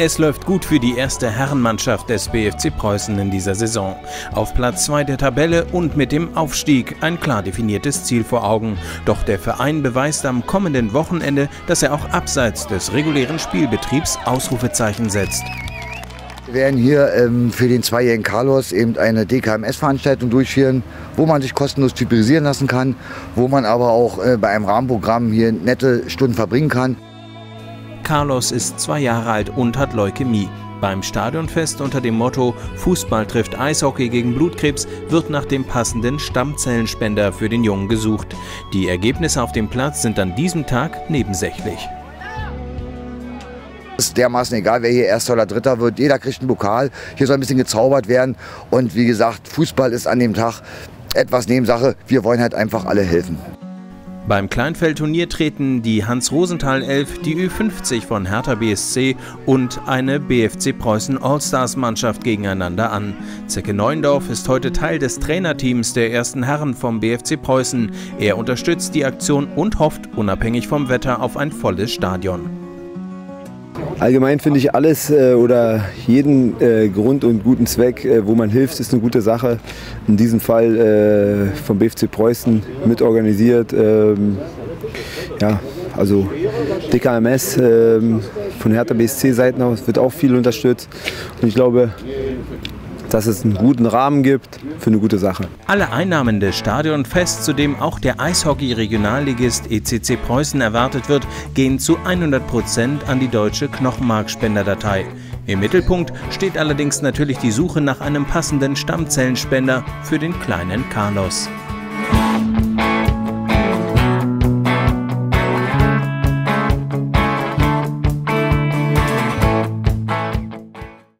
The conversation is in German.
Es läuft gut für die erste Herrenmannschaft des BFC Preußen in dieser Saison. Auf Platz 2 der Tabelle und mit dem Aufstieg ein klar definiertes Ziel vor Augen. Doch der Verein beweist am kommenden Wochenende, dass er auch abseits des regulären Spielbetriebs Ausrufezeichen setzt. Wir werden hier ähm, für den zweijährigen Carlos eben eine DKMS-Veranstaltung durchführen, wo man sich kostenlos typisieren lassen kann, wo man aber auch äh, bei einem Rahmenprogramm hier nette Stunden verbringen kann. Carlos ist zwei Jahre alt und hat Leukämie. Beim Stadionfest unter dem Motto Fußball trifft Eishockey gegen Blutkrebs wird nach dem passenden Stammzellenspender für den Jungen gesucht. Die Ergebnisse auf dem Platz sind an diesem Tag nebensächlich. Es ist dermaßen egal, wer hier Erster oder Dritter wird. Jeder kriegt einen Pokal. Hier soll ein bisschen gezaubert werden. Und wie gesagt, Fußball ist an dem Tag etwas Nebensache. Wir wollen halt einfach alle helfen. Beim Kleinfeldturnier treten die Hans-Rosenthal 11, die Ü50 von Hertha BSC und eine BFC Preußen All-Stars-Mannschaft gegeneinander an. Zecke Neuendorf ist heute Teil des Trainerteams der ersten Herren vom BFC Preußen. Er unterstützt die Aktion und hofft, unabhängig vom Wetter, auf ein volles Stadion. Allgemein finde ich alles äh, oder jeden äh, Grund und guten Zweck, äh, wo man hilft, ist eine gute Sache. In diesem Fall äh, vom BFC Preußen mitorganisiert. Ähm, ja, also DKMS ähm, von Hertha BSC Seiten aus wird auch viel unterstützt. Und ich glaube, dass es einen guten Rahmen gibt für eine gute Sache. Alle Einnahmen des Stadionfests, zu dem auch der Eishockey-Regionalligist ECC Preußen erwartet wird, gehen zu 100 Prozent an die deutsche Knochenmarkspenderdatei. Im Mittelpunkt steht allerdings natürlich die Suche nach einem passenden Stammzellenspender für den kleinen Carlos.